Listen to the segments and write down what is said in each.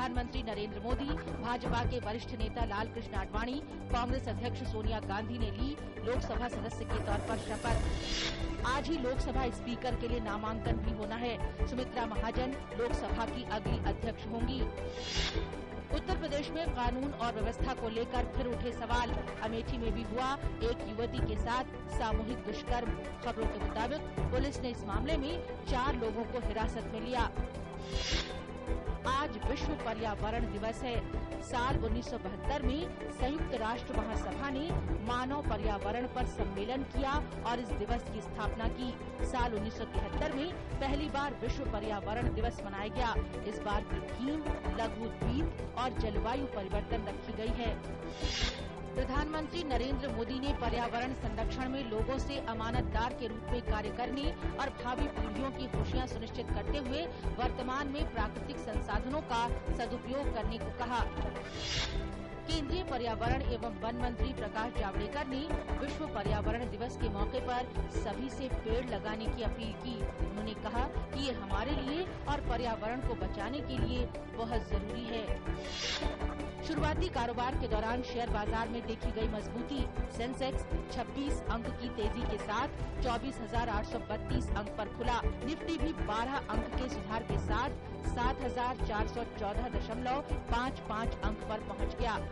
प्रधानमंत्री नरेंद्र मोदी, भाजपा के वरिष्ठ नेता लालकृष्ण आडवाणी, कांग्रेस अध्यक्ष सोनिया गांधी ने ली लोकसभा सदस्य के तौर पर शपथ। आज ही लोकसभा स्पीकर के लिए नामांकन भी होना है। सुमित्रा महाजन लोकसभा की अगली अध्यक्ष होंगी। उत्तर प्रदेश में कानून और व्यवस्था को लेकर फिर उठे सवाल। अमेठी में भी हुआ एक युवती के साथ सामूहिक दुष्कर्म। खबरों के मुताबिक पुलिस ने इस मामले में चार लोगों को हिरासत में लिया। आज विश्व पर्यावरण दिवस है। साल 1972 में संयुक्त राष्ट्र महासभा ने मानव पर्यावरण पर सम्मेलन किया और इस दिवस की स्थापना की। साल 1973 में पहली बार विश्व पर्यावरण दिवस मनाया गया। इस बार की थीम लघु द्वीप और जलवायु परिवर्तन रखी गई है। प्रधानमंत्री नरेंद्र मोदी ने पर्यावरण संरक्षण में लोगों से अमानतदार के रूप में कार्य करने और भावी पीढ़ियों की खुशियाँ सुनिश्चित करते हुए वर्तमान में प्राकृतिक संसाधनों का सदुपयोग करने को कहा। केंद्रीय पर्यावरण एवं वन मंत्री प्रकाश जावड़ेकर ने विश्व पर्यावरण दिवस के मौके पर सभी से पेड़ लगाने की अपील की। उन्होंने कहा कि ये हमारे लिए और पर्यावरण को बचाने के लिए बहुत ज़रूरी है। शुरुआती कारोबार के दौरान शेयर बाज़ार में देखी गई मजबूती सेंसेक्स 26 अंक की तेज़ी के साथ 24,832 अंक पर खुला। निफ्टी भी 12 अंक के सुधार के साथ 7,414.55 अंक पर पहुँच गया।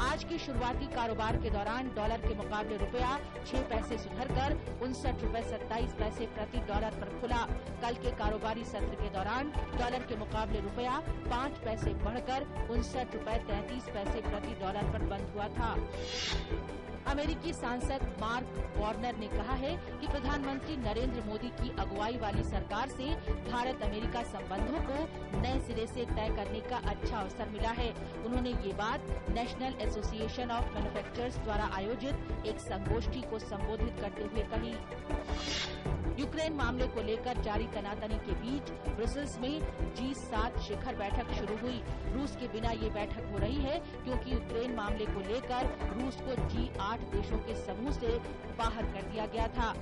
आज के शुरुआती कारोबार के दौरान डॉलर के मुकाबले रुपया छह पैसे सुधरकर उनसठ रुपये सत्ताईस पैसे प्रति डॉलर पर खुला। कल के कारोबारी सत्र के दौरान डॉलर के मुकाबले रुपया पाँच पैसे बढ़कर उनसठ रुपये तैंतीस पैसे प्रति डॉलर पर बंद हुआ था। अमेरिकी सांसद मार्क वार्नर ने कहा है कि प्रधानमंत्री नरेंद्र मोदी की अगुवाई वाली सरकार से भारत अमेरिका संबंधों को नए सिरे से तय करने का अच्छा अवसर मिला है। उन्होंने ये बात नेशनल एसोसिएशन ऑफ़ मैन्युफैक्चरर्स द्वारा आयोजित एक संगोष्ठी को संबोधित करते हुए कही, यूक्रेन मामले को लेकर जारी तनातनी के बीच ब्रसल्स में जी सात शिखर बैठक शुरू हुई। रूस के बिना ये बैठक हो रही है क्योंकि यूक्रेन मामले को लेकर रूस को जी आठ देशों के समूह से बाहर कर दिया गया था।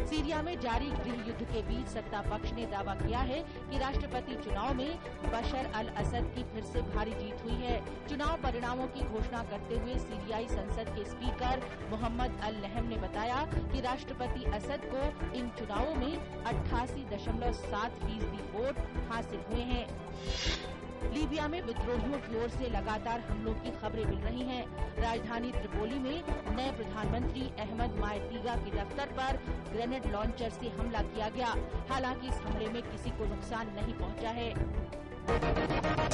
सीरिया में जारी गृह युद्ध के बीच सत्ता पक्ष ने दावा किया है कि राष्ट्रपति चुनाव में बशर अल असद की फिर से भारी जीत हुई है। चुनाव परिणामों की घोषणा करते हुए सीरियाई संसद के स्पीकर मोहम्मद अल नहम ने बताया कि राष्ट्रपति असद को इन चुनावों में अट्ठासी दशमलव सात फ़ीसदी वोट हासिल हुए हैं। लीबिया में विद्रोहियों की ओर से लगातार हमलों की खबरें मिल रही हैं। राजधानी त्रिपोली में नए प्रधानमंत्री अहमद मायतीगा के दफ्तर पर ग्रेनेड लॉन्चर से हमला किया गया। हालाँकि इस हमले में किसी को नुकसान नहीं पहुँचा है।